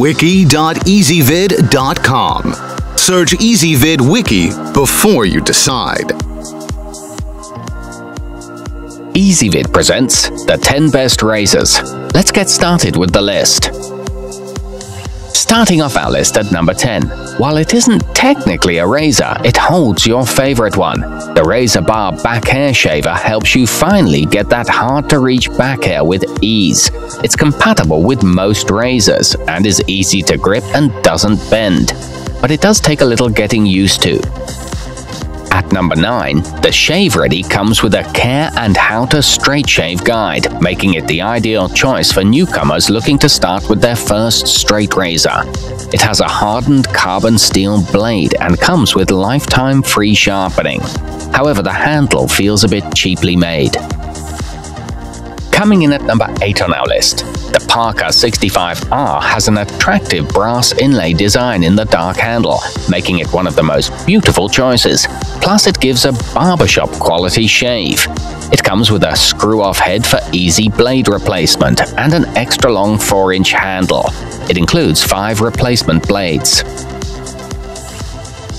wiki.ezvid.com. Search Ezvid Wiki before you decide. Ezvid presents the 10 best razors. Let's get started with the list. Starting off our list at number 10. While it isn't technically a razor, it holds your favorite one. The Razorba Back Hair Shaver helps you finally get that hard to reach back hair with ease. It's compatible with most razors and is easy to grip and doesn't bend. But it does take a little getting used to. At number 9, the Shave Ready comes with a care and how to straight shave guide, making it the ideal choice for newcomers looking to start with their first straight razor. It has a hardened carbon steel blade and comes with lifetime free sharpening. However, the handle feels a bit cheaply made. Coming in at number 8 on our list, the Parker 65R has an attractive brass inlay design in the dark handle, making it one of the most beautiful choices. Plus, it gives a barbershop quality shave. It comes with a screw-off head for easy blade replacement and an extra long 4-inch handle. It includes 5 replacement blades.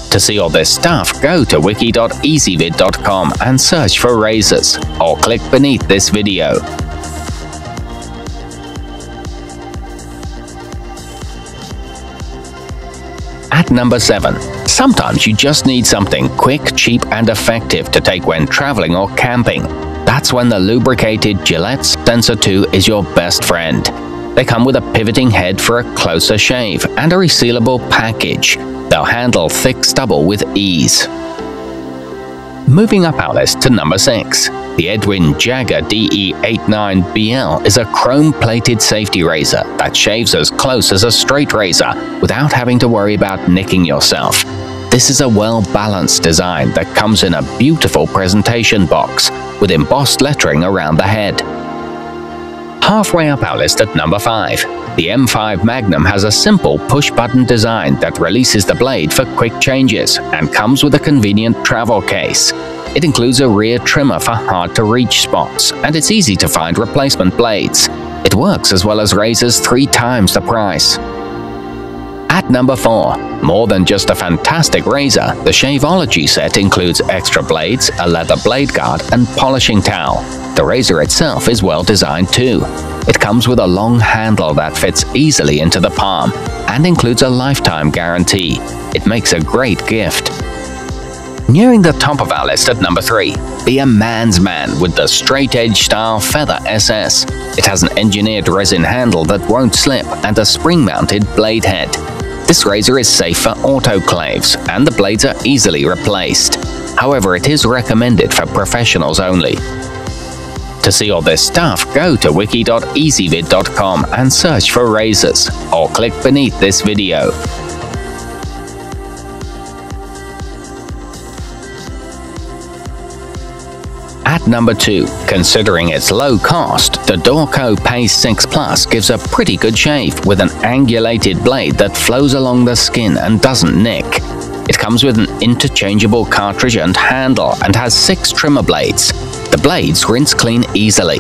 To see all this stuff, go to wiki.ezvid.com and search for razors, or click beneath this video. Number 7. Sometimes you just need something quick, cheap, and effective to take when traveling or camping. That's when the lubricated Gillette Sensor 2 is your best friend. They come with a pivoting head for a closer shave and a resealable package. They'll handle thick stubble with ease. Moving up our list to number 6. The Edwin Jagger DE89BL is a chrome-plated safety razor that shaves as close as a straight razor without having to worry about nicking yourself. This is a well-balanced design that comes in a beautiful presentation box with embossed lettering around the head. Halfway up our list at number 5, the M5 Magnum has a simple push-button design that releases the blade for quick changes and comes with a convenient travel case. It includes a rear trimmer for hard-to-reach spots, and it's easy to find replacement blades. It works as well as razors three times the price. At number 4, more than just a fantastic razor, the Shaveology set includes extra blades, a leather blade guard, and polishing towel. The razor itself is well designed too. It comes with a long handle that fits easily into the palm and includes a lifetime guarantee. It makes a great gift. Nearing the top of our list at number 3, be a man's man with the straight edge style Feather SS. It has an engineered resin handle that won't slip and a spring mounted blade head. This razor is safe for autoclaves and the blades are easily replaced. However, it is recommended for professionals only. To see all this stuff, go to wiki.ezvid.com and search for razors, or click beneath this video. At number 2, considering its low cost, the Dorco Pace 6 Plus gives a pretty good shave with an angulated blade that flows along the skin and doesn't nick. It comes with an interchangeable cartridge and handle and has six trimmer blades. The blades rinse clean easily.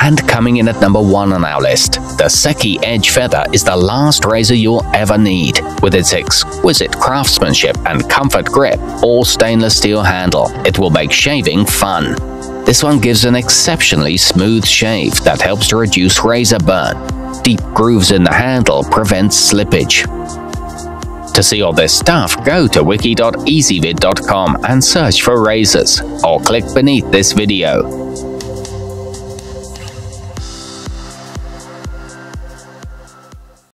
And coming in at number 1 on our list, the Seki Edge Feather is the last razor you'll ever need. With its exquisite craftsmanship and comfort grip, all stainless steel handle, it will make shaving fun. This one gives an exceptionally smooth shave that helps to reduce razor burn. Deep grooves in the handle prevent slippage. To see all this stuff, go to wiki.ezvid.com and search for razors, or click beneath this video.